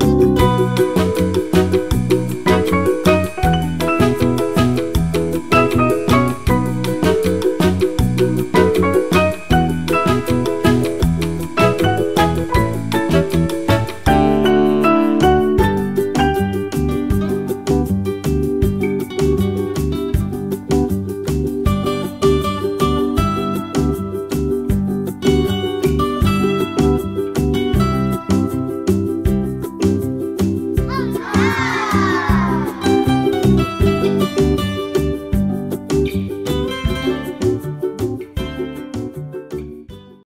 Música